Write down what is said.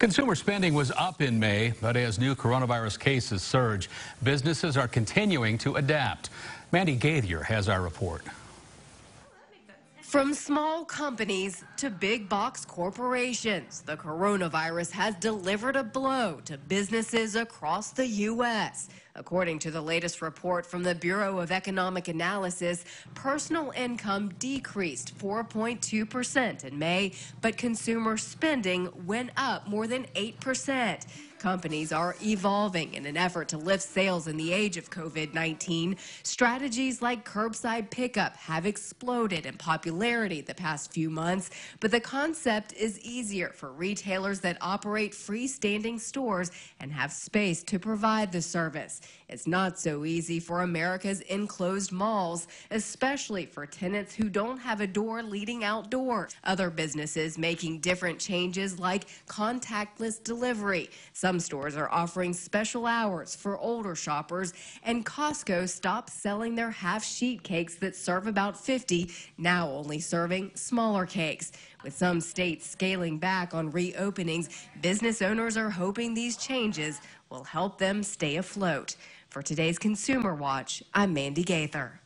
Consumer spending was up in May, but as new coronavirus cases surge, businesses are continuing to adapt. Mandy Gaither has our report. From small companies to big box corporations, the coronavirus has delivered a blow to businesses across the U.S. According to the latest report from the Bureau of Economic Analysis, personal income decreased 4.2% in May, but consumer spending went up more than 8%. Companies are evolving in an effort to lift sales in the age of COVID 19. Strategies like curbside pickup have exploded in popularity the past few months, but the concept is easier for retailers that operate freestanding stores and have space to provide the service. It's not so easy for America's enclosed malls, especially for tenants who don't have a door leading outdoors. Other businesses making different changes like contactless delivery. Some stores are offering special hours for older shoppers, and Costco stopped selling their half sheet cakes that serve about 50, now only serving smaller cakes. With some states scaling back on reopenings, business owners are hoping these changes will help them stay afloat. For today's Consumer Watch, I'm Mandy Gaither.